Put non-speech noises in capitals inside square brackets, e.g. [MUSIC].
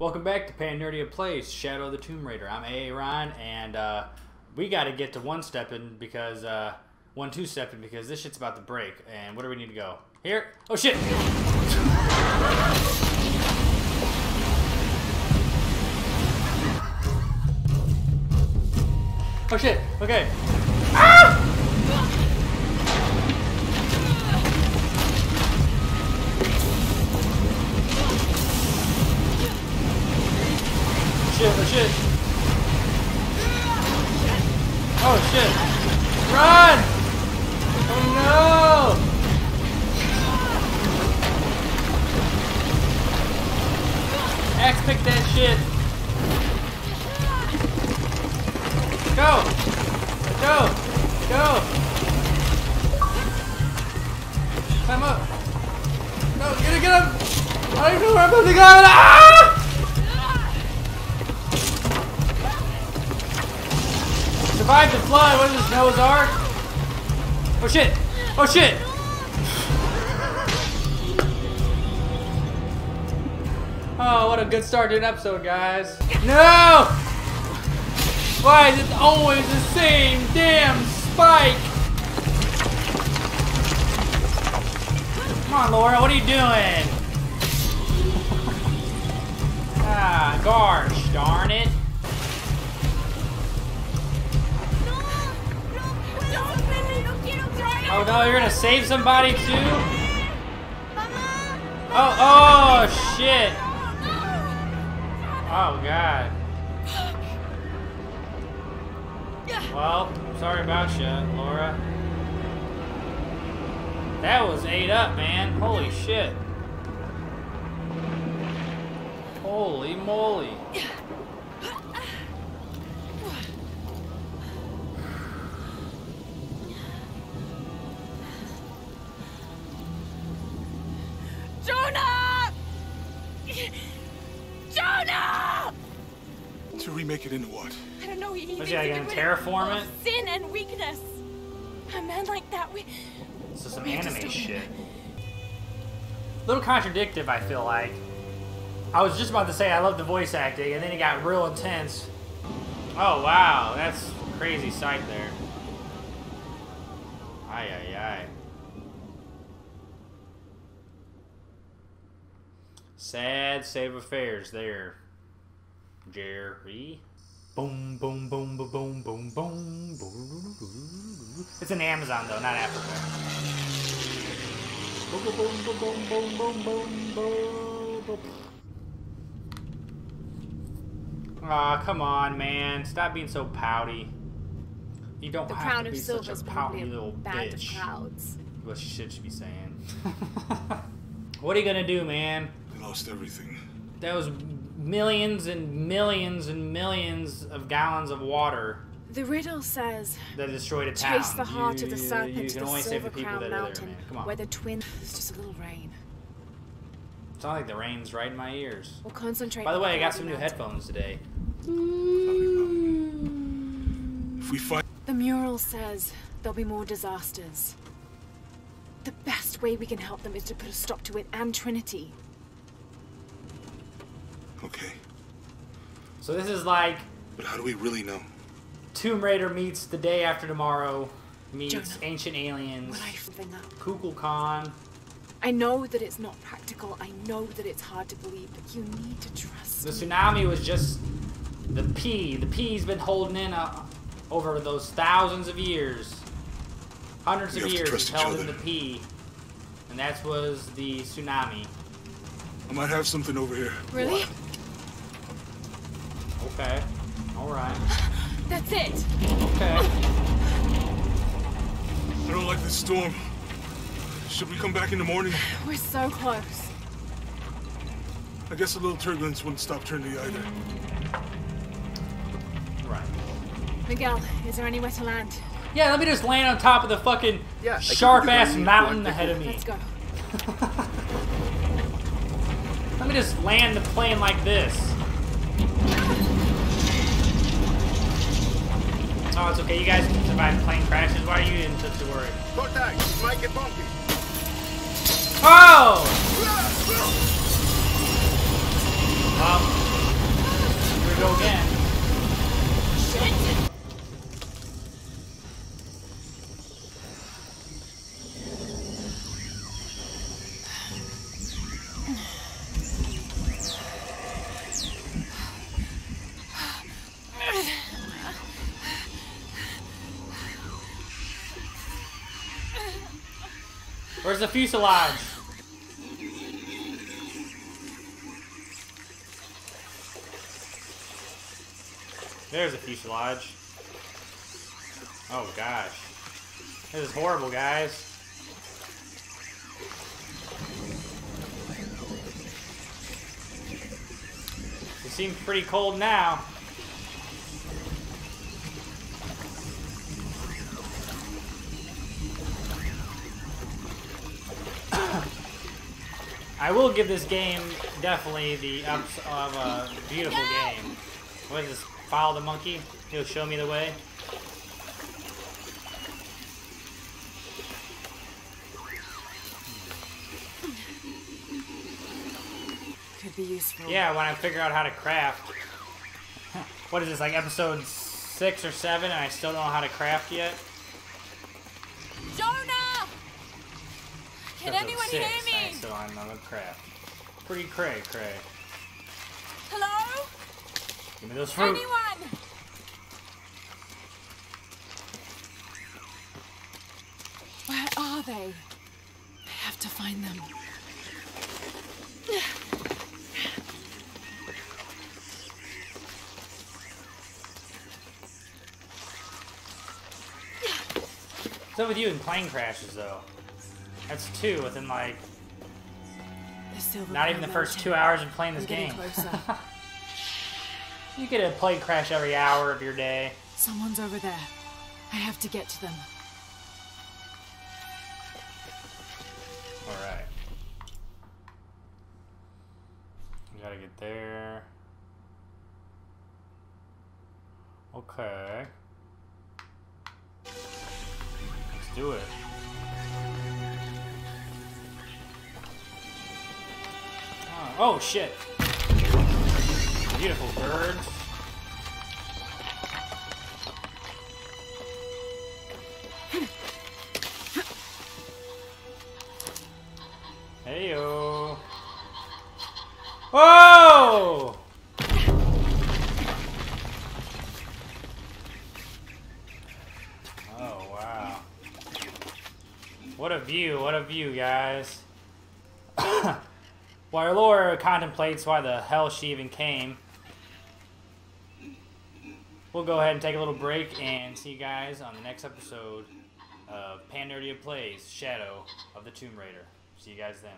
Welcome back to Pan Nerdia Plays Shadow of the Tomb Raider. I'm AA Ron, and uh, we got to get to one stepping because uh, one two stepping because this shit's about to break. And where do we need to go? Here? Oh shit! Oh shit! Okay. Ah! Shit! Oh shit! Oh shit! Run! Oh no! Axe pick that shit! Go! Go! Go! Climb up! No, get it, get him! I don't know where I'm supposed to go! Ah! Shit! Oh shit! Oh, what a good start to an episode, guys. No! Why is it always the same damn spike? Come on, Laura, what are you doing? [LAUGHS] Ah, gosh, darn it. Oh no, you're gonna save somebody too? Oh, oh, shit. Oh, God. Well, sorry about you, Laura. That was ate up, man. Holy shit. Holy moly. To remake it into what? I don't know. He, he Was thinks he, gonna can rid of terraform it? Sin and weakness. A man like that, we. This is some we have to anime stop him. shit. little contradictive, I feel like. I was just about to say I love the voice acting, and then it got real intense. Oh, wow. That's crazy sight there. Ay, ay, ay. Sad state of affairs there, Jerry. Boom, boom, boom, boom, boom, boom, boom, boom. It's in Amazon though, not Africa. Boom, boom, boom, boom, boom, boom, boom, boom, boom. Aw, come on, man. Stop being so pouty. You don't The have crown to be such a pouty a little band of bitch. clouds. What she should be saying. what are you gonna do, man? I lost everything. That was millions and millions and millions of gallons of water The riddle says, that destroyed a town. "Trace the heart you, of the you serpent can to the only save silver the people crown that are there, mountain. Come on. where the twin." It's just a little rain. It's not like the rain's right in my ears. We'll concentrate. By the way, I got Cloudy some new headphones today. If we fight, The mural says there'll be more disasters. The best way we can help them is to put a stop to it and Trinity. Okay. So this is like But how do we really know? Tomb Raider meets The Day After Tomorrow meets Jonah, Ancient Aliens, When I something up. Kukulkan. I know that it's not practical. I know that it's hard to believe, but you need to trust The me. tsunami was just the P. The P's been holding in uh, over those thousands of years. Hundreds We of years trust it's each held in the P. And that was the tsunami. I might have something over here. Really? Okay. Alright. [GASPS] That's it. Okay. I don't like this storm. Should we come back in the morning? We're so close. I guess a little turbulence wouldn't stop Trinity either. Right. Miguel, is there anywhere to land? Yeah, let me just land on top of the fucking Yeah, sharp-ass mountain ahead of me. Let's go. [LAUGHS] Let me just land the plane like this. Oh, it's okay. You guys can survive plane crashes. Why are you in such a worry? Contact! Might get bumpy. Oh! [LAUGHS] Well, here we go again. Where's the fuselage? There's a fuselage. Oh gosh. This is horrible, guys. It seems pretty cold now. I will give this game definitely the ups of a beautiful game. What is this? Follow the monkey? He'll show me the way. Could be useful. Yeah, when I figure out how to craft. what is this, like episode six or seven, and I still don't know how to craft yet? Jonah! Can Episode anyone six, hear me? Still don't know how to craft. Pretty cray cray. Hello? Give me those fruit. Anyone? Where are they? I have to find them. What's up with you in plane crashes, though? That's two within like not even the first two hours of playing this game. [LAUGHS] [LAUGHS] you get a plane crash every hour of your day. Someone's over there. I have to get to them. All right. We gotta get there. Okay. Let's do it. Oh, shit! Beautiful birds. Heyo. Whoa! Oh wow. What a view, what a view, guys. [COUGHS] While Laura contemplates why the hell she even came, we'll go ahead and take a little break and see you guys on the next episode of PanNerdia Plays Shadow of the Tomb Raider. See you guys then.